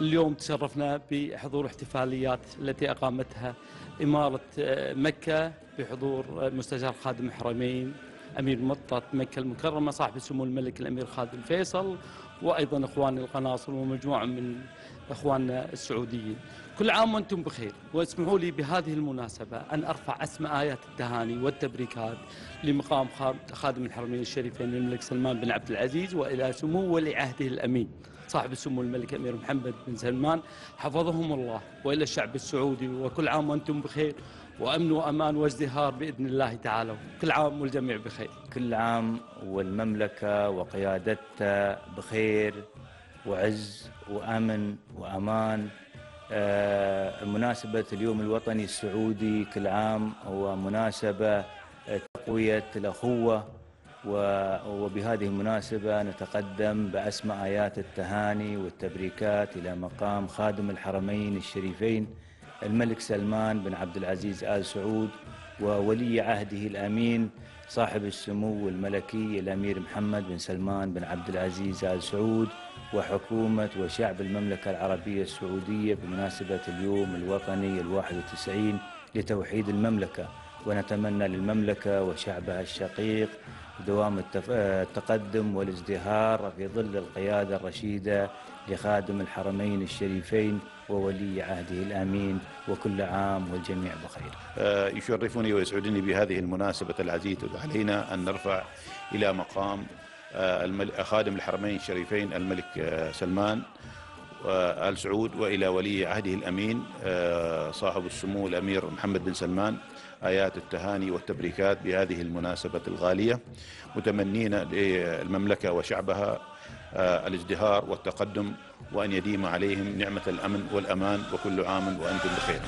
اليوم تشرفنا بحضور احتفاليات التي أقامتها إمارة آه، مكة بحضور آه، مستشار خادم الحرمين أمير مطة مكة المكرمة صاحب السمو الملك الأمير خادم فيصل وأيضا إخواني القناصل ومجموعة من إخواننا السعوديين. كل عام وأنتم بخير واسمحوا لي بهذه المناسبة أن أرفع أسمى آيات التهاني والتبريكات لمقام خاد- خادم الحرمين الشريفين الملك سلمان بن عبد العزيز وإلى سمو ولي عهده الأمين صاحب السمو الملك أمير محمد بن سلمان حفظهم الله وإلى الشعب السعودي. وكل عام وأنتم بخير وأمن وأمان وازدهار بإذن الله تعالى. كل عام والجميع بخير. كل عام والمملكة وقيادتها بخير وعز وأمن وأمان. آه، مناسبة اليوم الوطني السعودي كل عام هو مناسبة آه، تقوية الأخوة وبهذه المناسبة نتقدم بأسمى آيات التهاني والتبريكات إلى مقام خادم الحرمين الشريفين الملك سلمان بن عبد العزيز آل سعود وولي عهده الأمين صاحب السمو الملكي الأمير محمد بن سلمان بن عبد العزيز آل سعود وحكومة وشعب المملكة العربية السعودية بمناسبة اليوم الوطني الواحد وتسعين لتوحيد المملكة. ونتمنى للمملكة وشعبها الشقيق دوام التقدم والازدهار في ظل القيادة الرشيدة لخادم الحرمين الشريفين وولي عهده الأمين وكل عام والجميع بخير. آه، يشرفني ويسعدني بهذه المناسبة العزيزة علينا أن نرفع إلى مقام آه، خادم الحرمين الشريفين الملك آه، سلمان. وآل سعود وإلى ولي عهده الأمين آه، صاحب السمو الأمير محمد بن سلمان آيات التهاني والتبريكات بهذه المناسبة الغالية متمنين للمملكة وشعبها آه، الازدهار والتقدم وأن يديم عليهم نعمة الأمن والأمان وكل عام وأنتم بخير.